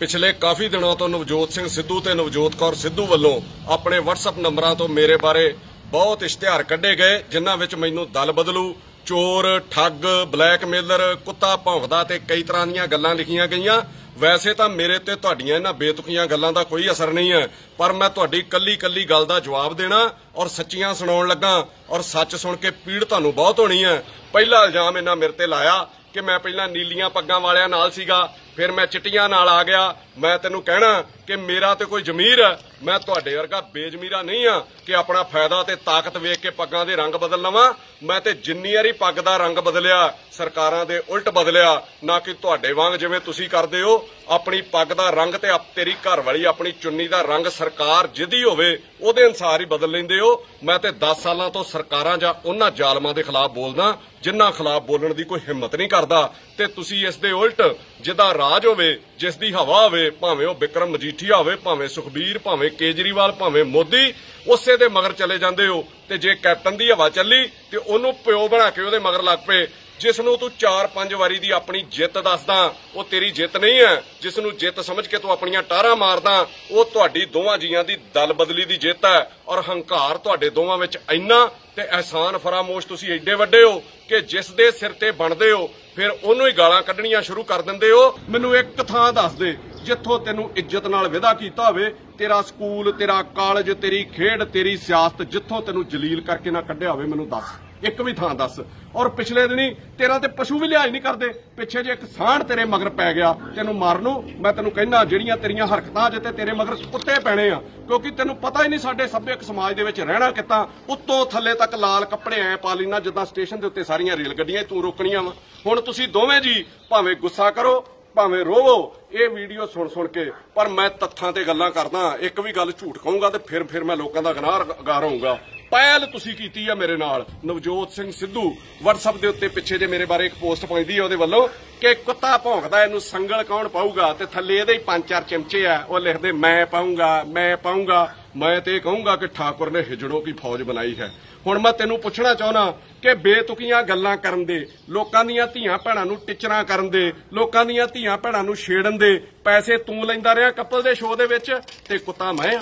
ਪਿਛਲੇ ਕਾਫੀ ਦਿਨਾਂ ਤੋਂ ਨਵਜੋਤ ਸਿੰਘ ਸਿੱਧੂ ਤੇ ਨਵਜੋਤ ਕੌਰ ਸਿੱਧੂ ਵੱਲੋਂ ਆਪਣੇ WhatsApp ਨੰਬਰਾਂ ਤੋਂ ਮੇਰੇ ਬਾਰੇ ਬਹੁਤ ਇਸ਼ਤਿਹਾਰ ਕੱਢੇ ਗਏ, ਜਿਨ੍ਹਾਂ ਵਿੱਚ ਮੈਨੂੰ ਦਲ ਬਦਲੂ, ਚੋਰ, ਠੱਗ, ਬਲੈਕਮੇਲਰ, ਕੁੱਤਾ ਭੌਂਕਦਾ ਤੇ ਕਈ ਤਰ੍ਹਾਂ ਦੀਆਂ ਗੱਲਾਂ ਲਿਖੀਆਂ ਗਈਆਂ। ਵੈਸੇ ਤਾਂ ਮੇਰੇ ਤੇ ਤੁਹਾਡੀਆਂ ਇਹਨਾਂ ਬੇਤੁਕੀਆਂ ਗੱਲਾਂ ਦਾ ਕੋਈ ਅਸਰ ਨਹੀਂ ਹੈ, ਪਰ ਮੈਂ ਤੁਹਾਡੀ ਕੱਲੀ ਕੱਲੀ ਗੱਲ ਦਾ ਜਵਾਬ ਦੇਣਾ ਔਰ ਸੱਚੀਆਂ ਸੁਣਾਉਣ ਲੱਗਾ ਔਰ ਸੱਚ ਸੁਣ ਕੇ ਪੀੜ ਤੁਹਾਨੂੰ ਬਹੁਤ ਹੋਣੀ ਹੈ। ਪਹਿਲਾ ਇਲਜ਼ਾਮ ਇਹਨਾਂ ਮੇਰੇ ਤੇ ਲਾਇਆ ਕਿ ਮੈਂ ਪਹਿਲਾਂ ਨੀਲੀਆਂ ਪੱਗਾਂ ਵਾਲਿਆਂ ਨਾਲ ਸੀਗਾ ਫਿਰ ਮੈਂ ਚਿੱਟੀਆਂ ਨਾਲ ਆ ਗਿਆ। ਮੈਂ ਤੈਨੂੰ ਕਹਿਣਾ ਕਿ ਮੇਰਾ ਤੇ ਕੋਈ ਜ਼ਮੀਰ ਹੈ ਮੈਂ ਤੁਹਾਡੇ ਵਰਗਾ ਬੇਜ਼ਮੀਰਾ ਨਹੀਂ ਆ ਕਿ ਆਪਣਾ ਫਾਇਦਾ ਤੇ ਤਾਕਤ ਵੇਖ ਕੇ ਪੱਗਾਂ ਦੇ ਰੰਗ ਬਦਲ ਲਵਾਂ। ਮੈਂ ਤੇ ਜਿੰਨੀ ਵਾਰੀ ਪੱਗ ਦਾ ਰੰਗ ਬਦਲਿਆ, ਸਰਕਾਰਾਂ ਦੇ ਉਲਟ ਬਦਲਿਆ, ਨਾ ਕਿ ਤੁਹਾਡੇ ਵਾਂਗ ਜਿਵੇਂ ਤੁਸੀਂ ਕਰਦੇ ਹੋ, ਆਪਣੀ ਪੱਗ ਦਾ ਰੰਗ ਤੇ ਤੇਰੀ ਘਰ ਵਾਲੀ ਆਪਣੀ ਚੁੰਨੀ ਦਾ ਰੰਗ ਸਰਕਾਰ ਜਿੱਦੀ ਹੋਵੇ, ਉਹਦੇ ਅਨਸਾਰ ਹੀ ਬਦਲ ਲੈਂਦੇ ਹੋ। ਮੈਂ ਤੇ 10 ਸਾਲਾਂ ਤੋਂ ਸਰਕਾਰਾਂ ਜਾਂ ਉਹਨਾਂ ਜ਼ਾਲਮਾਂ ਦੇ ਖਿਲਾਫ ਬੋਲਦਾ, ਜਿਨ੍ਹਾਂ ਖਿਲਾਫ ਬੋਲਣ ਦੀ ਕੋਈ ਹਿੰਮਤ ਨਹੀਂ ਕਰਦਾ। ਤੇ ਤੁਸੀਂ ਇਸ ਦੇ ਉਲਟ, ਜਿਹਦਾ ਰਾਜ ਹੋਵੇ ਜਿਸ ਦੀ ਹਵਾ ਹੋਵੇ ਭਾਵੇਂ ਉਹ ਵਿਕਰਮ ਮਜੀਠੀਆ ਹੋਵੇ ਭਾਵੇਂ ਸੁਖਬੀਰ, ਭਾਵੇਂ ਕੇਜਰੀਵਾਲ, ਭਾਵੇਂ ਮੋਦੀ, ਉਸੇ ਦੇ ਮਗਰ ਚਲੇ ਜਾਂਦੇ ਹੋ। ਤੇ ਜੇ ਕੈਪਟਨ ਦੀ ਹਵਾ ਚੱਲੀ, ਤੇ ਉਹਨੂੰ ਪਿਓ ਬਣਾ ਕੇ ਉਹਦੇ ਮਗਰ ਲੱਗ ਪਏ। ਜਿਸ ਨੂੰ ਤੂੰ 4-5 ਵਾਰੀ ਦੀ ਆਪਣੀ ਜਿੱਤ ਦੱਸਦਾ, ਉਹ ਤੇਰੀ ਜਿੱਤ ਨਹੀਂ ਹੈ। ਜਿਸ ਨੂੰ ਜਿੱਤ ਸਮਝ ਕੇ ਤੂੰ ਆਪਣੀਆਂ ਟਾਰਾਂ ਮਾਰਦਾ, ਉਹ ਤੁਹਾਡੀ ਦੋਵਾਂ ਜੀਆਂ ਦੀ ਦਲ ਬਦਲੀ ਦੀ ਜਿੱਤ ਹੈ। ਔਰ ਹੰਕਾਰ ਤੁਹਾਡੇ ਦੋਵਾਂ ਵਿੱਚ ਇੰਨਾ ਤੇ ਅਹਿਸਾਨ ਫਰਾਮੋਸ਼ ਤੁਸੀਂ ਐਡੇ ਵੱਡੇ ਹੋ ਕਿ ਜਿਸ ਦੇ ਸਿਰ ਤੇ ਬਣਦੇ ਹੋ ਫਿਰ ਉਹਨੂੰ ਹੀ ਗਾਲਾਂ ਕੱਢਣੀਆਂ ਸ਼ੁਰੂ ਕਰ ਦਿੰਦੇ ਹੋ। ਮੈਨੂੰ ਇੱਕ ਥਾਂ ਦੱਸ ਦੇ, ਜਿੱਥੋਂ ਤੈਨੂੰ ਇੱਜ਼ਤ ਨਾਲ ਵਿਦਾ ਕੀਤਾ ਹੋਵੇ, ਤੇਰਾ ਸਕੂਲ, ਤੇਰਾ ਕਾਲਜ ਤੇਰੀ ਖੇਡ, ਤੇਰੀ ਸਿਆਸਤ, ਜਿੱਥੋਂ ਤੈਨੂੰ ਜਲੀਲ ਕਰਕੇ ਨਾ ਕੱਢਿਆ ਹੋਵੇ, ਮੈਨੂੰ ਦੱਸ। ਇੱਕ ਵੀ ਥਾਂ ਦੱਸ। ਔਰ ਪਿਛਲੇ ਦਿਨੀ ਤੇਰਾ ਤੇ ਪਸ਼ੂ ਵੀ ਲਿਹਾਜ਼ ਨਹੀਂ ਕਰਦੇ। ਪਿੱਛੇ ਜੇ ਇੱਕ ਸਾਂਢ ਤੇਰੇ ਮਗਰ ਪੈ ਗਿਆ, ਤੈਨੂੰ ਮਾਰਨ। ਨੂੰ ਮੈਂ ਤੈਨੂੰ ਕਹਿੰਦਾ, ਜਿਹੜੀਆਂ ਤੇਰੀਆਂ ਹਰਕਤਾਂ ਜੇ ਤੇ ਤੇਰੇ ਮਗਰ ਕੁੱਤੇ ਪੈਣੇ ਆ, ਕਿਉਂਕਿ ਤੈਨੂੰ ਪਤਾ ਹੀ ਨਹੀਂ ਸਾਡੇ ਸੱਭਿਅਕ ਸਮਾਜ ਦੇ ਵਿੱਚ ਰਹਿਣਾ ਕਿੱਦਾਂ। ਉੱਤੋਂ ਥੱਲੇ ਤੱਕ ਲਾਲ ਕੱਪੜੇ ਐ ਪਾ ਲੈਣਾ, ਜਿੱਦਾਂ ਸਟੇਸ਼ਨ ਦੇ ਉੱਤੇ ਸਾਰੀਆਂ ਰੇਲ ਗੱਡੀਆਂ ਤੂੰ ਰੋਕਣੀਆਂ ਵਾ। ਹੁਣ ਤੁਸੀਂ ਦੋਵੇਂ ਜੀ ਭਾਵੇਂ ਗੁੱਸਾ ਕਰੋ, ਭਾਵੇਂ ਰੋਵੋ, ਇਹ ਵੀਡੀਓ ਸੁਣ ਸੁਣ ਕੇ, ਪਰ ਮੈਂ ਤੱਥਾਂ ਤੇ ਗੱਲਾਂ ਕਰਦਾ, ਇੱਕ ਵੀ ਗੱਲ ਝੂਠ ਕਹੂੰਗਾ ਤੇ ਫਿਰ ਫਿਰ ਮੈਂ ਲੋਕਾਂ ਦਾ ਗੁਨਾਹਗਾਰ ਹੋਊਂਗਾ ਪਹਿਲ ਤੁਸੀਂ ਕੀਤੀ ਆ ਮੇਰੇ ਨਾਲ। ਨਵਜੋਤ ਸਿੰਘ ਸਿੱਧੂ, WhatsApp ਦੇ ਉੱਤੇ ਪਿੱਛੇ ਜੇ ਮੇਰੇ ਬਾਰੇ ਇੱਕ ਪੋਸਟ ਪਾਉਂਦੀ ਆ ਉਹਦੇ ਵੱਲੋਂ ਕਿ ਕੁੱਤਾ ਭੌਂਕਦਾ, ਇਹਨੂੰ ਸੰਗਲ ਕੌਣ ਪਾਊਗਾ? ਤੇ ਥੱਲੇ ਇਹਦੇ ਹੀ ਪੰਜ ਚਾਰ ਚਮਚੇ ਆ। ਉਹ ਲਿਖਦੇ, ਮੈਂ ਪਾਊਂਗਾ ਮੈਂ ਪਾਊਂਗਾ, ਮੈਂ ਤੇ ਕਹੂੰਗਾ ਕਿ ਠਾਕੁਰ ਨੇ ਹਿਜੜੋ ਕੀ ਫੌਜ ਬਣਾਈ ਹੈ। ਹੁਣ ਮੈਂ ਤੈਨੂੰ ਪੁੱਛਣਾ ਚਾਹਣਾ ਕਿ ਬੇਤੁਕੀਆਂ ਗੱਲਾਂ ਕਰਨ ਦੇ, ਲੋਕਾਂ ਦੀਆਂ ਧੀਆਂ ਭੈਣਾਂ ਨੂੰ ਟਿਚਰਾਂ ਕਰਨ ਦੇ, ਲੋਕਾਂ ਦੀਆਂ ਧੀਆਂ ਭੈਣਾਂ ਨੂੰ ਛੇੜਨ ਦੇ, ਪੈਸੇ ਤੂੰ ਲੈਂਦਾ ਰਿਹਾ ਕਪਲ ਦੇ ਸ਼ੋਅ ਦੇ ਵਿੱਚ, ਤੇ ਕੁੱਤਾ ਮੈਂ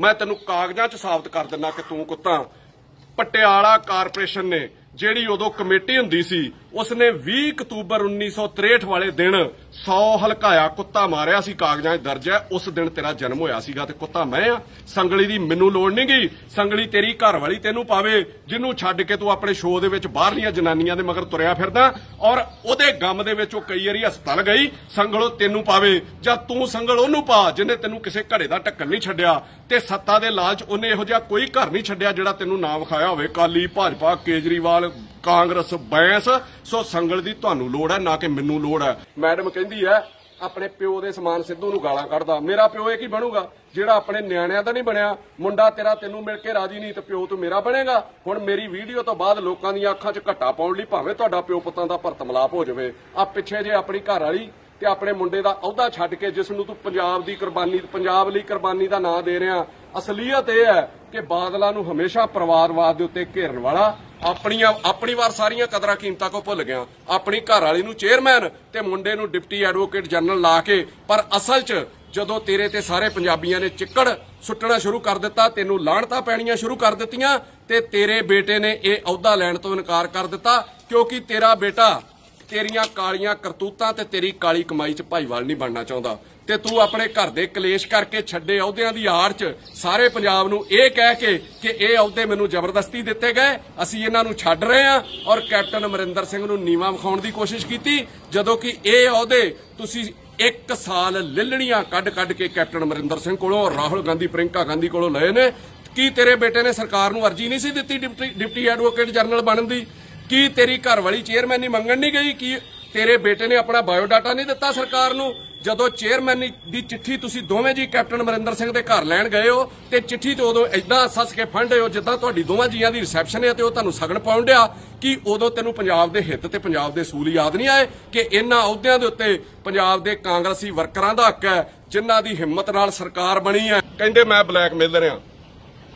ਮੈਂ ਤੈਨੂੰ ਕਾਗਜ਼ਾਂ 'ਚ ਸਾਬਤ ਕਰ ਦਿੰਦਾ ਕਿ ਤੂੰ ਕੁੱਤਾ। ਪਟਿਆਲਾ ਕਾਰਪੋਰੇਸ਼ਨ ਨੇ ਜਿਹੜੀ ਉਦੋਂ ਕਮੇਟੀ ਹੁੰਦੀ ਸੀ ਉਸਨੇ 20 ਅਕਤੂਬਰ 1963 ਵਾਲੇ ਦਿਨ 100 ਹਲਕਾਇਆ ਕੁੱਤਾ ਮਾਰਿਆ ਸੀ, ਕਾਗਜ਼ਾਂ 'ਚ ਦਰਜ ਹੈ। ਉਸ ਦਿਨ ਤੇਰਾ ਜਨਮ ਹੋਇਆ ਸੀਗਾ ਤੇ ਕੁੱਤਾ ਮੈਂ ਆ। ਸੰਗਲੀ ਦੀ ਮੈਨੂੰ ਲੋੜ ਨਹੀਂ ਗਈ। ਸੰਗਲੀ ਤੇਰੀ ਘਰ ਵਾਲੀ ਤੈਨੂੰ ਪਾਵੇ, ਜਿਹਨੂੰ ਛੱਡ ਕੇ ਤੂੰ ਆਪਣੇ ਸ਼ੋਅ ਦੇ ਵਿੱਚ ਬਾਹਰਲੀਆਂ ਜਨਾਨੀਆਂ ਦੇ ਮਗਰ ਤੁਰਿਆ ਫਿਰਦਾ ਔਰ ਉਹਦੇ ਗਮ ਦੇ ਵਿੱਚ ਉਹ ਕਈ ਵਾਰੀ ਹਸਪਤਾਲ ਗਈ। ਸੰਗਲ ਉਹ ਤੈਨੂੰ ਪਾਵੇ ਜਾਂ ਤੂੰ ਸੰਗਲ ਉਹਨੂੰ ਪਾ, ਜਿਹਨੇ ਤੈਨੂੰ ਕਿਸੇ ਘੜੇ ਦਾ ਢੱਕਣ ਨਹੀਂ ਛੱਡਿਆ। ਤੇ ਸੱਤਾ ਦੇ ਲਾਲਚ ਉਹਨੇ ਇਹੋ ਜਿਹਾ ਕੋਈ ਘਰ ਨਹੀਂ ਛੱਡਿਆ ਜਿਹੜਾ ਤੈਨੂੰ ਨਾ ਵਿਖਾਇਆ ਹੋਵੇ। ਕਾਲੀ ਭਾਜਪਾ, ਕੇਜਰੀਵਾਲ ਕਾਂਗਰਸ ਬੈਂਸ, ਸੋ ਸੰਗਲ ਦੀ ਤੁਹਾਨੂੰ ਲੋੜ ਹੈ, ਨਾ ਕਿ ਮੈਨੂੰ ਲੋੜ ਹੈ। ਮੈਡਮ ਕਹਿੰਦੀ ਹੈ, ਆਪਣੇ ਪਿਓ ਦੇ ਸਮਾਨ ਸਿੱਧੂ ਨੂੰ ਗਾਲਾਂ ਕੱਢਦਾ। ਮੇਰਾ ਪਿਓ ਇਹ ਕੀ ਬਣੂਗਾ? ਜਿਹੜਾ ਆਪਣੇ ਨਿਆਣਿਆਂ ਦਾ ਨਹੀਂ ਬਣਿਆ, ਮੁੰਡਾ ਤੇਰਾ ਤੈਨੂੰ ਮਿਲ ਕੇ ਰਾਜੀ ਨਹੀਂ, ਤੇ ਪਿਓ ਤੂੰ ਮੇਰਾ ਬਣੇਗਾ? ਹੁਣ ਮੇਰੀ ਵੀਡੀਓ ਤੋਂ ਬਾਅਦ ਲੋਕਾਂ ਦੀਆਂ ਅੱਖਾਂ 'ਚ ਘੱਟਾ ਪਾਉਣ ਲਈ ਭਾਵੇਂ ਤੁਹਾਡਾ ਪਿਓ ਪੁੱਤਾਂ ਦਾ ਭਰਤ ਮਲਾਪ ਹੋ ਜਾਵੇ। ਆ ਪਿੱਛੇ ਜੇ ਆਪਣੀ ਘਰ ਵਾਲੀ ਤੇ ਆਪਣੇ ਮੁੰਡੇ ਦਾ ਅਹੁਦਾ ਛੱਡ ਕੇ ਜਿਸ ਨੂੰ ਤੂੰ ਪੰਜਾਬ ਦੀ ਕੁਰਬਾਨੀ, ਪੰਜਾਬ ਲਈ ਕੁਰਬਾਨੀ ਦਾ ਨਾਂ ਦੇ ਰਿਹਾ, ਅਸਲੀਅਤ ਇਹ ਹੈ ਕਿ ਬਾਦਲਾਂ ਨੂੰ ਹਮੇਸ਼ਾ ਪਰਿਵਾਰਵਾਦ ਦੇ ਉੱਤੇ ਘੇਰਨ ਵਾਲਾ ਆਪਣੀਆਂ ਆਪਣੀ ਵਾਰ ਸਾਰੀਆਂ ਕਦਰਾਂ ਕੀਮਤਾਂ ਕੋ ਭੁੱਲ ਗਿਆ। ਆਪਣੀ ਘਰ ਵਾਲੀ ਨੂੰ ਚੇਅਰਮੈਨ ਤੇ ਮੁੰਡੇ ਨੂੰ ਡਿਪਟੀ ਐਡਵੋਕੇਟ ਜਨਰਲ ਲਾ ਕੇ, ਪਰ ਅਸਲ 'ਚ ਜਦੋਂ ਤੇਰੇ ਤੇ ਸਾਰੇ ਪੰਜਾਬੀਆਂ ਨੇ ਚਿੱਕੜ ਸੁੱਟਣਾ ਸ਼ੁਰੂ ਕਰ ਦਿੱਤਾ, ਤੈਨੂੰ ਲਾਹਣਤਾਂ ਪੈਣੀਆਂ ਸ਼ੁਰੂ ਕਰ ਦਿੱਤੀਆਂ, ਤੇ ਤੇਰੇ ਬੇਟੇ ਨੇ ਇਹ ਅਹੁਦਾ ਲੈਣ ਤੋਂ ਇਨਕਾਰ ਕਰ ਦਿੱਤਾ, ਕਿਉਂਕਿ ਤੇਰਾ ਬੇਟਾ ਤੇਰੀਆਂ ਕਾਲੀਆਂ ਕਰਤੂਤਾਂ ਤੇ ਤੇਰੀ ਕਾਲੀ ਕਮਾਈ 'ਚ ਭਾਈਵਾਲ ਨਹੀਂ ਬਣਨਾ ਚਾਹੁੰਦਾ। ਤੇ ਤੂੰ ਆਪਣੇ ਘਰ ਦੇ ਕਲੇਸ਼ ਕਰਕੇ ਛੱਡੇ ਅਹੁਦਿਆਂ ਦੀ ਆੜ 'ਚ ਸਾਰੇ ਪੰਜਾਬ ਨੂੰ ਇਹ ਕਹਿ ਕੇ ਕਿ ਇਹ ਅਹੁਦੇ ਮੈਨੂੰ ਜ਼ਬਰਦਸਤੀ ਦਿੱਤੇ ਗਏ। ਅਸੀਂ ਇਹਨਾਂ ਨੂੰ ਛੱਡ ਰਹੇ ਹਾਂ ਔਰ ਕੈਪਟਨ ਅਮਰਿੰਦਰ ਸਿੰਘ ਨੂੰ ਨੀਵਾ ਵਿਖਾਉਣ ਦੀ ਕੋਸ਼ਿਸ਼ ਕੀਤੀ, ਜਦੋਂ ਕਿ ਇਹ ਅਹੁਦੇ ਤੁਸੀਂ ਇੱਕ ਸਾਲ ਲਿਲੜੀਆਂ ਕੱਢ ਕੱਢ ਕੇ ਕੈਪਟਨ ਅਮਰਿੰਦਰ ਸਿੰਘ ਕੋਲੋਂ ਔਰ ਰਾਹੁਲ ਗਾਂਧੀ ਪ੍ਰਿੰਕਾ ਗਾਂਧੀ ਕੋਲੋਂ ਲਏ ਨੇ। ਕੀ ਤੇਰੇ ਬੇਟੇ ਨੇ ਸਰਕਾਰ ਨੂੰ ਅਰਜ਼ੀ ਨਹੀਂ ਸੀ ਦਿੱਤੀ ਡਿਪਟੀ ਡਿਪਟੀ ਐਡਵੋਕੇਟ ਜਨਰਲ ਬਣਨ ਦੀ? ਕੀ ਤੇਰੀ ਘਰ ਵਾਲੀ ਚੇਅਰਮੈਨ ਨਹੀਂ ਮੰਗਣ ਨਹੀਂ ਗਈ? ਕੀ ਤੇਰੇ ਬੇਟੇ ਨੇ ਆਪਣਾ ਬਾਇਓਡਾਟਾ ਨਹੀਂ ਦਿੱਤਾ ਸਰਕਾਰ ਨੂੰ? ਜਦੋਂ ਚੇਅਰਮੈਨ ਦੀ ਚਿੱਠੀ ਤੁਸੀਂ ਦੋਵੇਂ ਜੀ, ਕੈਪਟਨ ਅਮਰਿੰਦਰ ਸਿੰਘ ਦੇ ਘਰ ਲੈਣ ਗਏ ਹੋ, ਤੇ ਚਿੱਠੀ ਤੇ ਉਦੋਂ ਐਦਾਂ ਸੱਸ ਕੇ ਫੰਡ ਹੋ, ਜਿੱਦਾਂ ਤੁਹਾਡੀ ਦੋਵਾਂ ਜੀਆਂ ਦੀ ਰਿਸੈਪਸ਼ਨ ਹੈ ਤੇ ਉਹ ਤੁਹਾਨੂੰ ਸਗਨ ਪਾਉਣ ਡਿਆ, ਕਿ ਉਦੋਂ ਤੈਨੂੰ ਪੰਜਾਬ ਦੇ ਹਿੱਤ ਤੇ ਪੰਜਾਬ ਦੇ ਸੂਲ ਯਾਦ ਨਹੀਂ ਆਏ ਕਿ ਇਹਨਾਂ ਅਹੁਦਿਆਂ ਦੇ ਉੱਤੇ ਪੰਜਾਬ ਦੇ ਕਾਂਗਰਸੀ ਵਰਕਰਾਂ ਦਾ ਹੱਕ ਹੈ, ਜਿਨ੍ਹਾਂ ਦੀ ਹਿੰਮਤ ਨਾਲ ਸਰਕਾਰ ਬਣੀ ਹੈ? ਕਹਿੰਦੇ, ਮੈਂ ਬਲੈਕਮੇਲਰ ਆ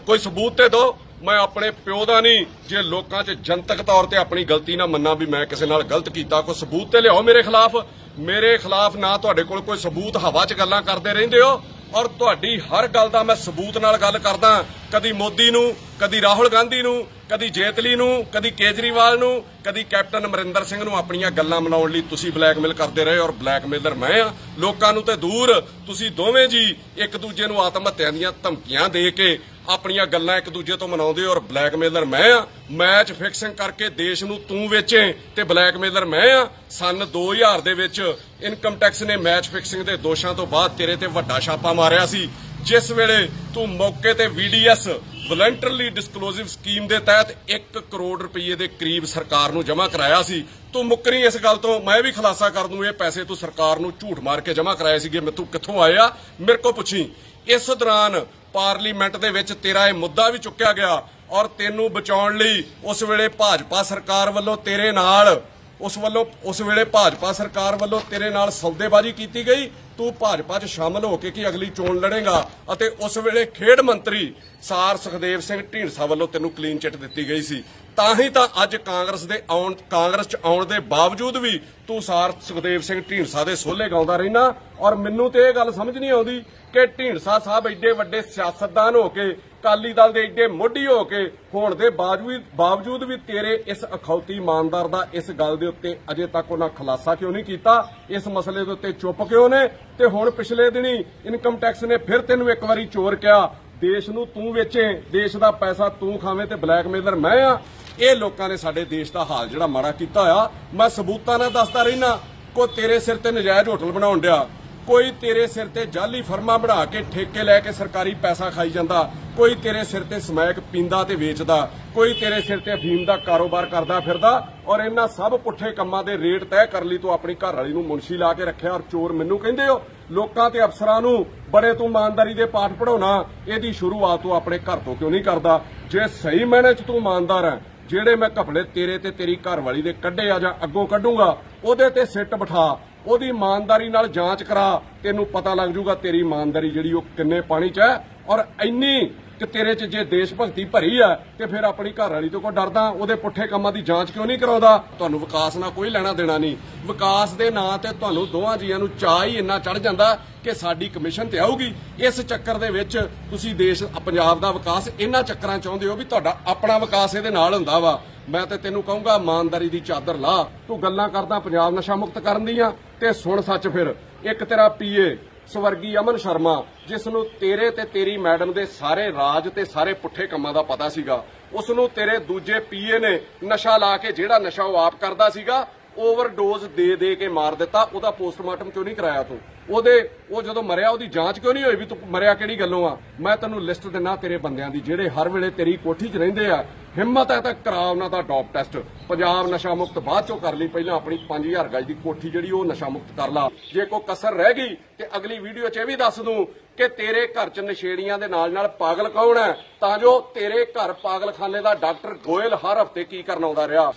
ਕੋਈ ਸਬੂਤ ਤੇ ਦਿਓ ਮੈਂ ਆਪਣੇ ਪਿਓ ਦਾ ਨਹੀਂ, ਜੇ ਲੋਕਾਂ 'ਚ ਜਨਤਕ ਤੌਰ ਤੇ ਆਪਣੀ ਗਲਤੀ ਨਾ ਮੰਨਾਂ ਵੀ ਮੈਂ ਕਿਸੇ ਨਾਲ ਗਲਤ ਕੀਤਾ, ਕੋਈ ਸਬੂਤ ਤੇ ਲਿਆਓ ਮੇਰੇ ਖਿਲਾਫ। ਮੇਰੇ ਖਿਲਾਫ ਨਾ ਤੁਹਾਡੇ ਕੋਲ ਕੋਈ ਸਬੂਤ, ਹਵਾ 'ਚ ਗੱਲਾਂ ਕਰਦੇ ਰਹਿੰਦੇ ਹੋ ਔਰ ਤੁਹਾਡੀ ਹਰ ਗੱਲ ਦਾ ਮੈਂ ਸਬੂਤ ਨਾਲ ਗੱਲ ਕਰਦਾ। ਕਦੀ ਮੋਦੀ ਨੂੰ, ਕਦੀ ਰਾਹੁਲ ਗਾਂਧੀ ਨੂੰ, ਕਦੀ ਜੇਤਲੀ ਨੂੰ, ਕਦੀ ਕੇਜਰੀਵਾਲ ਨੂੰ, ਕਦੀ ਕੈਪਟਨ ਅਮਰਿੰਦਰ ਸਿੰਘ ਨੂੰ ਆਪਣੀਆਂ ਗੱਲਾਂ ਮਨਾਉਣ ਲਈ ਤੁਸੀਂ ਬਲੈਕਮੇਲ ਕਰਦੇ ਰਹੇ ਔਰ ਬਲੈਕਮੇਲਰ ਮੈਂ ਆ ਲੋਕਾਂ ਨੂੰ ਤੇ ਦੂਰ, ਤੁਸੀਂ ਦੋਵੇਂ ਜੀ ਇੱਕ ਦੂਜੇ ਨੂੰ ਆਤਮ ਹੱਤਿਆ ਦੀਆਂ ਧਮਕੀਆਂ ਦੇ ਕੇ ਆਪਣੀਆਂ ਗੱਲਾਂ ਇੱਕ ਦੂਜੇ ਤੋਂ ਮਨਾਉਂਦੇ ਔਰ ਬਲੈਕਮੇਲਰ ਮੈਂ ਆ। ਮੈਚ ਫਿਕਸਿੰਗ ਕਰਕੇ ਦੇਸ਼ ਨੂੰ ਤੂੰ ਵੇਚੇ ਤੇ ਬਲੈਕਮੇਲਰ ਮੈਂ ਆ। ਸਨ 2000 ਦੇ ਵਿੱਚ ਇਨਕਮ ਟੈਕਸ ਨੇ ਮੈਚ ਫਿਕਸਿੰਗ ਦੇ ਦੋਸ਼ਾਂ ਤੋਂ ਬਾਅਦ ਤੇਰੇ ਤੇ ਵੱਡਾ ਛਾਪਾ ਮਾਰਿਆ ਸੀ। ਜਿਸ ਵੇਲੇ ਤੂੰ ਮੌਕੇ ਤੇ ਵੀਡੀਐਸ ਵਲੰਟਰਲੀ ਡਿਸਕਲੋਜ਼ਿਵ ਸਕੀਮ ਦੇ ਤਹਿਤ 1 ਕਰੋੜ ਰੁਪਏ ਦੇ ਕਰੀਬ ਸਰਕਾਰ ਨੂੰ ਜਮ੍ਹਾਂ ਕਰਾਇਆ ਸੀ। ਤੂੰ ਮੁੱਕਰੀ ਇਸ ਗੱਲ ਤੋਂ। ਮੈਂ ਵੀ ਖੁਲਾਸਾ ਕਰ ਦੂੰ, ਇਹ ਪੈਸੇ ਤੂੰ ਸਰਕਾਰ ਨੂੰ ਝੂਠ ਮਾਰ ਕੇ ਜਮ੍ਹਾਂ ਕਰਾਏ ਸੀਗੇ। ਮੈਂ ਤੂੰ ਕਿੱਥੋਂ ਆਇਆ? ਮੇਰੇ ਕੋ ਪੁੱਛੀ। ਇਸ ਦੌਰਾਨ ਪਾਰਲੀਮੈਂਟ ਦੇ ਵਿੱਚ ਤੇਰਾ ਇਹ ਮੁੱਦਾ ਵੀ ਚੁੱਕਿਆ ਗਿਆ ਔਰ ਤੈਨੂੰ ਬਚਾਉਣ ਲਈ ਉਸ ਵੇਲੇ ਭਾਜਪਾ ਸਰਕਾਰ ਵੱਲੋਂ ਤੇਰੇ ਨਾਲ ਉਸ ਵੱਲੋਂ, ਉਸ ਵੇਲੇ ਭਾਜਪਾ ਸਰਕਾਰ ਵੱਲੋਂ ਤੇਰੇ ਨਾਲ ਸੌਦੇਬਾਜ਼ੀ ਕੀਤੀ ਗਈ। ਤੂੰ ਭਾਜਪਾ 'ਚ ਸ਼ਾਮਲ ਹੋ ਕੇ ਕੀ ਅਗਲੀ ਚੋਣ ਲੜੇਗਾ? ਅਤੇ ਉਸ ਵੇਲੇ ਖੇਡ ਮੰਤਰੀ ਸਾਰ ਸੁਖਦੇਵ ਸਿੰਘ ਢੀਂਡਸਾ ਵੱਲੋਂ ਤੈਨੂੰ ਕਲੀਨ ਚਿੱਟ ਦਿੱਤੀ ਗਈ ਸੀ। ਤਾਂ ਹੀ ਤਾਂ ਅੱਜ ਕਾਂਗਰਸ ਦੇ ਆਉਣ, ਕਾਂਗਰਸ 'ਚ ਆਉਣ ਦੇ ਬਾਵਜੂਦ ਵੀ ਤੂੰ ਸਾਰ ਸੁਖਦੇਵ ਸਿੰਘ ਢੀਂਡਸਾ ਦੇ ਸੋਲੇ ਗਾਉਂਦਾ ਰਹਿਣਾ। ਔਰ ਮੈਨੂੰ ਤੇ ਇਹ ਗੱਲ ਸਮਝ ਨਹੀਂ ਆਉਂਦੀ ਕਿ ਢੀਂਡਸਾ ਸਾਹਿਬ ਐਡੇ ਵੱਡੇ ਸਿਆਸਤਦਾਨ ਹੋ ਕੇ ਅਕਾਲੀ ਦਲ ਦੇ ਐਡੇ ਮੋਢੀ ਹੋ ਕੇ ਹੋਣ ਦੇ ਬਾਵਜੂਦ ਵੀ ਤੇਰੇ ਇਸ ਅਖੌਤੀ ਇਮਾਨਦਾਰ ਦਾ ਇਸ ਗੱਲ ਦੇ ਉੱਤੇ ਅਜੇ ਤੱਕ ਉਹਨਾਂ ਖੁਲਾਸਾ ਕਿਉਂ ਨਹੀਂ ਕੀਤਾ? ਇਸ ਮਸਲੇ ਦੇ ਉੱਤੇ ਚੁੱਪ ਕਿਉਂ ਨੇ? ਤੇ ਹੁਣ ਪਿਛਲੇ ਦਿਨੀ ਇਨਕਮ ਟੈਕਸ ਨੇ ਫਿਰ ਤੈਨੂੰ ਇੱਕ ਵਾਰੀ ਚੋਰ ਕਿਹਾ, ਦੇਸ਼ ਨੂੰ ਤੂੰ ਵੇਚੇ, ਦੇਸ਼ ਦਾ ਪੈਸਾ ਤੂੰ ਖਾਵੇਂ ਤੇ ਬਲੈਕਮੇਲਰ ਮੈਂ ਆ। ਇਹ ਲੋਕਾਂ ਨੇ ਸਾਡੇ ਦੇਸ਼ ਦਾ ਹਾਲ ਜਿਹੜਾ ਮਾੜਾ ਕੀਤਾ ਹੋਇਆ ਮੈਂ ਸਬੂਤਾਂ ਨਾਲ ਦੱਸਦਾ ਰਹਿਣਾ ਕੋ ਤੇਰੇ ਸਿਰ ਤੇ ਨਜਾਇਜ਼ ਹੋਟਲ ਬਣਾਉਣ ਡਿਆ, ਕੋਈ ਤੇਰੇ ਸਿਰ ਤੇ ਜਾਲੀ ਫਰਮਾ ਬਣਾ ਕੇ ਠੇਕੇ ਲੈ ਕੇ ਸਰਕਾਰੀ ਪੈਸਾ ਖਾਈ ਜਾਂਦਾ ਕੋਈ ਤੇਰੇ ਸਿਰ ਤੇ ਸਮੈਕ ਪੀਂਦਾ ਤੇ ਵੇਚਦਾ, ਕੋਈ ਤੇਰੇ ਸਿਰ ਤੇ ਅਫੀਮ ਦਾ ਕਾਰੋਬਾਰ ਕਰਦਾ ਫਿਰਦਾ ਔਰ ਇਹਨਾਂ ਸਭ ਪੁੱਠੇ ਕੰਮਾਂ ਦੇ ਰੇਟ ਤੈਅ ਕਰ ਲਈ ਤੂੰ ਆਪਣੀ ਘਰ ਵਾਲੀ ਨੂੰ ਮੁਨਸ਼ੀ ਲਾ ਕੇ ਰੱਖਿਆ ਔਰ ਚੋਰ ਮੈਨੂੰ ਕਹਿੰਦੇ ਹੋ, ਲੋਕਾਂ ਤੇ ਅਫਸਰਾਂ ਨੂੰ ਬੜੇ ਤੂੰ ਇਮਾਨਦਾਰੀ ਦੇ ਪਾਠ ਪੜਾਉਣਾ ਇਹਦੀ ਸ਼ੁਰੂਆਤ ਤੂੰ ਆਪਣੇ ਘਰ ਤੋਂ ਕਿਉਂ ਨਹੀਂ ਕਰਦਾ? ਜੇ ਸਹੀ ਮੈਨੇ ਚ ਤੂੰ ਇਮਾਨਦਾਰ ਹੈ, ਜਿਹੜੇ ਮੈਂ ਘਪਲੇ ਤੇਰੇ ਤੇ ਤੇਰੀ ਘਰ ਵਾਲੀ ਦੇ ਕੱਢੇ ਆ ਜਾਂ ਅੱਗੋਂ ਕੱਢੂੰਗਾ, ਉਹਦੇ ਤੇ ਸਿੱਟ ਬਿਠਾ, ਉਹਦੀ ਇਮਾਨਦਾਰੀ ਨਾਲ ਜਾਂਚ ਕਰਾ, ਤੈਨੂੰ ਪਤਾ ਲੱਗ ਜਾਊਗਾ ਤੇਰੀ ਇਮਾਨਦਾਰੀ ਜਿਹੜੀ ਉਹ ਕਿੰਨੇ ਪਾਣੀ 'ਚ ਹੈ ਔਰ ਇੰਨੀ ਕਿ ਤੇਰੇ 'ਚ ਜੇ ਦੇਸ਼ ਭਗਤੀ ਭਰੀ ਆ, ਤੇ ਫਿਰ ਆਪਣੀ ਘਰ ਵਾਲੀ ਤੋਂ ਕੋ ਡਰਦਾ, ਉਹਦੇ ਪੁੱਠੇ ਕੰਮਾਂ ਦੀ ਜਾਂਚ ਕਿਉਂ ਨਹੀਂ ਕਰਾਉਂਦਾ? ਤੁਹਾਨੂੰ ਵਿਕਾਸ ਨਾਲ ਕੋਈ ਲੈਣਾ ਦੇਣਾ ਨਹੀਂ। ਵਿਕਾਸ ਦੇ ਨਾਂ ਤੇ ਤੁਹਾਨੂੰ ਦੋਵਾਂ ਜੀਆਂ ਨੂੰ ਚਾਹ ਹੀ ਇੰਨਾ ਚੜ ਜਾਂਦਾ ਕਿ ਸਾਡੀ ਕਮਿਸ਼ਨ ਤੇ ਆਊਗੀ। ਇਸ ਚੱਕਰ ਦੇ ਵਿੱਚ ਤੁਸੀਂ ਦੇਸ਼, ਪੰਜਾਬ ਦਾ ਵਿਕਾਸ ਇਹਨਾਂ ਚੱਕਰਾਂ ਚਾਹੁੰਦੇ ਹੋ ਵੀ ਤੁਹਾਡਾ ਆਪਣਾ ਵਿਕਾਸ ਇਹਦੇ ਨਾਲ ਹੁੰਦਾ ਵਾ। ਮੈਂ ਤੇ ਤੈਨੂੰ ਕਹੂੰਗਾ, ਇਮਾਨਦਾਰੀ ਦੀ ਚਾਦਰ ਲਾ। ਤੂੰ ਗੱਲਾਂ ਕਰਦਾ, ਪੰਜਾਬ ਨਸ਼ਾ ਮੁਕਤ ਕਰਨ ਦੀਆਂ, ਤੇ ਸੁਣ ਸੱਚ ਫਿਰ। ਇੱਕ ਤੇਰਾ ਪੀਏ ਸਵਰਗੀ ਅਮਨ ਸ਼ਰਮਾ ਜਿਸ ਨੂੰ ਤੇਰੇ ਤੇ ਤੇਰੀ ਮੈਡਮ ਦੇ ਸਾਰੇ ਰਾਜ ਤੇ ਸਾਰੇ ਪੁੱਠੇ ਕੰਮਾਂ ਦਾ ਪਤਾ ਸੀਗਾ ਉਸ ਨੂੰ ਤੇਰੇ ਦੂਜੇ ਪੀਏ ਨੇ ਨਸ਼ਾ ਲਾ ਕੇ ਜਿਹੜਾ ਨਸ਼ਾ ਉਹ ਆਪ ਕਰਦਾ ਸੀਗਾ ਓਵਰਡੋਜ਼ ਦੇ ਦੇ ਕੇ ਮਾਰ ਦਿੱਤਾ, ਉਹਦਾ ਪੋਸਟਮਾਰਟਮ ਕਿਉਂ ਨਹੀਂ ਕਰਾਇਆ ਤੂੰ? ਉਹਦੇ, ਉਹ ਜਦੋਂ ਮਰਿਆ, ਉਹਦੀ ਜਾਂਚ ਕਿਉਂ ਨਹੀਂ ਹੋਈ ਵੀ ਤੂੰ ਮਰਿਆ ਕਿਹੜੀ ਗੱਲੋਂ ਆ? ਮੈਂ ਤੈਨੂੰ ਲਿਸਟ ਦਿੰਨਾ ਤੇਰੇ ਬੰਦਿਆਂ ਦੀ, ਜਿਹੜੇ ਹਰ ਵੇਲੇ ਤੇਰੀ ਕੋਠੀ 'ਚ ਰਹਿੰਦੇ ਆ। ਹਿੰਮਤ ਹੈ ਤਾਂ ਕਰਾ ਉਹਨਾਂ ਦਾ ਡੌਪ ਟੈਸਟ। ਪੰਜਾਬ ਨਸ਼ਾ ਮੁਕਤ ਬਾਅਦ ਚੋਂ ਕਰ ਲਈ, ਪਹਿਲਾਂ ਆਪਣੀ 5000 ਗਜ ਦੀ ਕੋਠੀ ਜਿਹੜੀ ਉਹ ਨਸ਼ਾ ਮੁਕਤ ਕਰ ਲਾ। ਜੇ ਕੋਈ ਕਸਰ ਰਹਿ ਗਈ, ਤੇ ਅਗਲੀ ਵੀਡੀਓ 'ਚ ਇਹ ਵੀ ਦੱਸ ਦੂੰ ਕਿ ਤੇਰੇ ਘਰ 'ਚ ਨਸ਼ੇੜੀਆਂ ਦੇ ਨਾਲ ਨਾਲ ਪਾਗਲ ਕੌਣ ਹੈ? ਤਾਂ ਜੋ ਤੇਰੇ ਘਰ ਪਾਗਲਖਾਨੇ ਦਾ ਡਾਕਟਰ ਗੋਇਲ ਹਰ ਹਫ਼ਤੇ ਕੀ ਕਰਨ ਆਉਂਦਾ ਰਿਹਾ।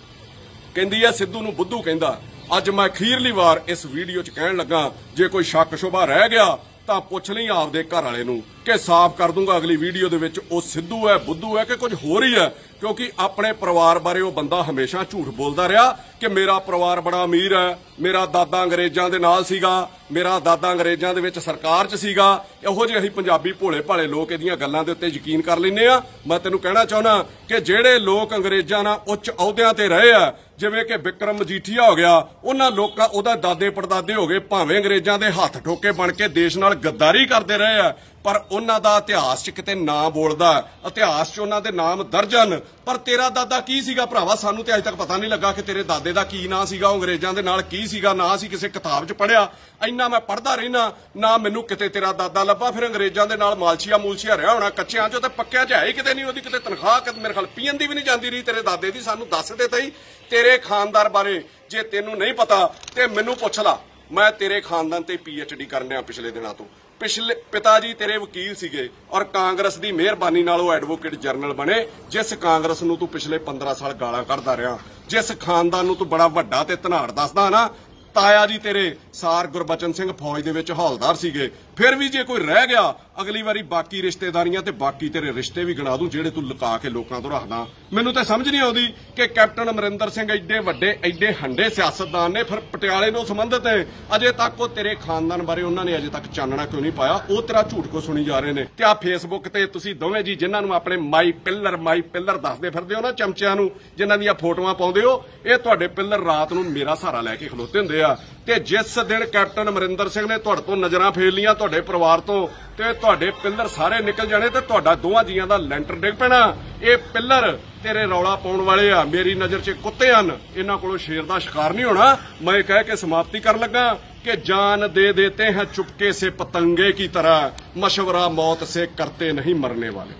ਕਹਿੰਦੀ ਹੈ ਸਿੱਧੂ ਨੂੰ ਬੁੱਧੂ ਕਹਿੰਦਾ। ਅੱਜ ਮੈਂ ਅਖੀਰਲੀ ਵਾਰ ਇਸ ਵੀਡੀਓ 'ਚ ਕਹਿਣ ਲੱਗਾ, ਜੇ ਕੋਈ ਸ਼ੱਕ ਸ਼ੁਬਾ ਰਹਿ ਗਿਆ, ਤਾਂ ਪੁੱਛ ਲਈ ਆਪਦੇ ਘਰ ਵਾਲੇ ਨੂੰ। ਕਿ ਸਾਫ਼ ਕਰ ਦੂੰਗਾ ਅਗਲੀ ਵੀਡੀਓ ਦੇ ਵਿੱਚ। ਉਹ ਸਿੱਧੂ ਹੈ, ਬੁੱਧੂ ਹੈ ਕਿ ਕੁਝ ਹੋਰ ਹੀ ਹੈ, ਕਿਉਂਕਿ ਆਪਣੇ ਪਰਿਵਾਰ ਬਾਰੇ ਉਹ ਬੰਦਾ ਹਮੇਸ਼ਾ ਝੂਠ ਬੋਲਦਾ ਰਿਹਾ ਕਿ ਮੇਰਾ ਪਰਿਵਾਰ ਬੜਾ ਅਮੀਰ ਹੈ, ਮੇਰਾ ਦਾਦਾ ਅੰਗਰੇਜ਼ਾਂ ਦੇ ਨਾਲ ਸੀਗਾ, ਮੇਰਾ ਦਾਦਾ ਅੰਗਰੇਜ਼ਾਂ ਦੇ ਵਿੱਚ ਸਰਕਾਰ 'ਚ ਸੀਗਾ। ਇਹੋ ਜਿਹੇ ਅਸੀਂ ਪੰਜਾਬੀ ਭੋਲੇ ਭਾਲੇ ਲੋਕ ਇਹਦੀਆਂ ਗੱਲਾਂ ਦੇ ਉੱਤੇ ਯਕੀਨ ਕਰ ਲੈਂਦੇ ਆ ਮੈਂ ਤੈਨੂੰ ਕਹਿਣਾ ਚਾਹੁੰਦਾ ਕਿ ਜਿਹੜੇ ਲੋਕ ਅੰਗਰੇਜ਼ਾਂ ਨਾਲ ਉੱਚ ਅਹੁਦਿਆਂ ਤੇ ਰਹੇ ਆ, ਜਿਵੇਂ ਕਿ ਵਿਕਰਮ ਮਜੀਠੀਆ ਹੋ ਗਿਆ, ਉਹਨਾਂ ਲੋਕਾਂ ਉਹਦਾ ਦਾਦੇ ਪੜਦਾਦੇ ਹੋ ਗਏ, ਭਾਵੇਂ ਅੰਗਰੇਜ਼ਾਂ ਦੇ ਹੱਥ ਠੋਕੇ ਬਣ ਕੇ ਦੇਸ਼ ਨਾਲ ਗੱਦਾਰੀ ਕਰਦੇ ਰਹੇ ਆ। ਪਰ ਉਹਨਾਂ ਦਾ ਇਤਿਹਾਸ 'ਚ ਕਿਤੇ ਨਾਂ ਬੋਲਦਾ ਇਤਿਹਾਸ 'ਚ ਉਹਨਾਂ ਦੇ ਨਾਮ ਦਰਜ ਹਨ। ਪਰ ਤੇਰਾ ਦਾਦਾ ਕੀ ਸੀਗਾ ਭਰਾਵਾ? ਸਾਨੂੰ ਤੇ ਅਜੇ ਤੱਕ ਪਤਾ ਨਹੀਂ ਲੱਗਾ ਕਿ ਤੇਰੇ ਦਾਦੇ ਦਾ ਕੀ ਨਾਂ ਸੀਗਾ ਉਹ ਅੰਗਰੇਜ਼ਾਂ ਦੇ ਨਾਲ ਕੀ ਸੀਗਾ। ਨਾਂ ਸੀ ਕਿਸੇ ਕਿਤਾਬ 'ਚ ਪੜਿਆ ਇੰਨਾ ਮੈਂ ਪੜਦਾ ਰਹਿਣਾ ਨਾ ਮੈਨੂੰ ਕਿਤੇ ਤੇਰਾ ਦਾਦਾ ਲੱਭਾ। ਫਿਰ ਅੰਗਰੇਜ਼ਾਂ ਦੇ ਨਾਲ ਮਾਲਸ਼ੀਆ ਮੂਲਸ਼ੀਆ ਰਿਹਾ ਹੋਣਾ ਕੱਚਿਆਂ 'ਚੋਂ ਤੇ ਪੱਕਿਆਂ 'ਚ ਹੈ ਹੀ ਕਿਤੇ ਨਹੀਂ, ਉਹਦੀ ਕਿਤੇ ਤਨਖਾਹ ਕਿਤੇ ਮੇਰੇ ਖਿਆਲ ਪੀਣ ਦੀ ਵੀ ਨਹੀਂ ਜਾਂਦੀ ਰਹੀ। ਤੇਰੇ ਦਾਦੇ ਦੀ ਸਾਨੂੰ ਦੱਸ ਦੇ ਤਈ। ਤੇਰੇ ਖਾਨਦਾਰ ਬਾਰੇ ਜੇ ਤੈਨੂੰ ਨਹੀਂ ਪਤਾ ਤੇ ਮੈਨੂੰ ਪੁੱਛ ਲਾ। ਮੈਂ ਤੇਰੇ ਖਾਨਦਾਨ ਤੇ ਡੀ ਕਰਨ ਪਿਛਲੇ ਦਿਨਾਂ ਤੋਂ। ਪਿਛਲੇ ਪਿਤਾ ਜੀ ਤੇਰੇ ਵਕੀਲ ਸੀਗੇ ਔਰ ਕਾਂਗਰਸ ਦੀ ਮਿਹਰਬਾਨੀ ਨਾਲ ਉਹ ਐਡਵੋਕੇਟ ਜਨਰਲ ਬਣੇ। ਜਿਸ ਕਾਂਗਰਸ ਨੂੰ ਤੂੰ ਪਿਛਲੇ 15 ਸਾਲ ਗਾਲਾਂ ਕੱਢਦਾ ਰਿਹਾ, ਜਿਸ ਖਾਨਦਾਨ ਨੂੰ ਤੂੰ ਬੜਾ ਵੱਡਾ ਤੇ ਧਨਾੜ ਦੱਸਦਾ ਨਾ ਤਾਇਆ ਜੀ ਤੇਰੇ ਸਾਰ ਗੁਰਬਚਨ ਸਿੰਘ ਫੌਜ ਦੇ ਵਿੱਚ ਹੌਲਦਾਰ ਸੀਗੇ। ਫਿਰ ਵੀ ਜੇ ਕੋਈ ਰਹਿ ਗਿਆ, ਅਗਲੀ ਵਾਰੀ ਬਾਕੀ ਰਿਸ਼ਤੇਦਾਰੀਆਂ ਤੇ ਬਾਕੀ ਤੇਰੇ ਰਿਸ਼ਤੇ ਵੀ ਗਿਣਾ ਦੂੰ, ਜਿਹੜੇ ਤੂੰ ਲੁਕਾ ਕੇ ਲੋਕਾਂ ਤੋਂ ਰੱਖਦਾ। ਮੈਨੂੰ ਤਾਂ ਸਮਝ ਨਹੀਂ ਆਉਂਦੀ ਕਿ ਕੈਪਟਨ ਅਮਰਿੰਦਰ ਸਿੰਘ ਐਡੇ ਵੱਡੇ, ਐਡੇ ਹੰਡੇ ਸਿਆਸਤਦਾਨ ਨੇ। ਫਿਰ ਪਟਿਆਲੇ ਨੂੰ ਸੰਬੰਧਿਤ ਹੈ। ਅਜੇ ਤੱਕ ਉਹ ਤੇਰੇ ਖਾਨਦਾਨ ਬਾਰੇ ਉਹਨਾਂ ਨੇ ਅਜੇ ਤੱਕ ਚਾਨਣਾ ਕਿਉਂ ਨਹੀਂ ਪਾਇਆ? ਉਹ ਤੇਰਾ ਝੂਠ ਕੋ ਸੁਣੀ ਜਾ ਰਹੇ ਨੇ। ਤੇ ਆ ਫੇਸਬੁੱਕ ਤੇ ਤੁਸੀਂ ਦੋਵੇਂ ਜੀ ਜਿਨ੍ਹਾਂ ਨੂੰ ਆਪਣੇ ਮਾਈ ਪਿੱਲਰ ਮਾਈ ਪਿੱਲਰ ਦੱਸਦੇ ਫਿਰਦੇ ਹੋ ਨਾ ਚਮਚਿਆਂ ਨੂੰ, ਜਿਨ੍ਹਾਂ ਦੀਆਂ ਫੋਟੋਆਂ ਪਾਉਂਦੇ ਹੋ, ਇਹ ਤੁਹਾਡੇ ਪਿੱਲਰ ਰਾਤ ਨੂੰ ਮੇਰਾ ਸਹਾਰਾ ਲੈ ਕੇ ਖਲੋਤੇ ਹੁੰਦੇ ਆ। ਆ। ਤੇ ਜਿਸ ਦਿਨ ਕੈਪਟਨ ਅਮਰਿੰਦਰ ਸਿੰਘ ਨੇ ਤੁਹਾਡੇ ਤੋਂ ਨਜ਼ਰਾਂ ਫੇਰ ਲੀਆਂ ਤੁਹਾਡੇ ਪਰਿਵਾਰ ਤੋਂ, ਤੇ ਤੁਹਾਡੇ ਪਿੱਲਰ ਸਾਰੇ ਨਿਕਲ ਜਾਣੇ ਤੇ ਤੁਹਾਡਾ ਦੋਹਾਂ ਜੀਆਂ ਦਾ ਲੈਂਟਰ ਡਿੱਗ ਪੈਣਾ। ਇਹ ਪਿੱਲਰ ਤੇਰੇ ਰੌਲਾ ਪਾਉਣ ਵਾਲੇ ਆ। ਮੇਰੀ ਨਜ਼ਰ 'ਚ ਕੁੱਤੇ ਹਨ। ਇਹਨਾਂ ਕੋਲੋਂ ਸ਼ੇਰ ਦਾ ਸ਼ਿਕਾਰ ਨਹੀਂ ਹੋਣਾ। ਮੈਂ ਕਹਿ ਕੇ ਸਮਾਪਤੀ ਕਰਨ ਲੱਗਾ ਕਿ ਜਾਨ ਦੇ ਦੇਤੇ ਹੈ ਚੁਪਕੇ ਸੇ ਪਤੰਗੇ ਕੀ ਤਰ੍ਹਾਂ। ਮਸ਼ਵਰਾ ਮੌਤ ਸੇ ਕਰਤੇ ਨਹੀਂ ਮਰਨੇ ਵਾਲੇ।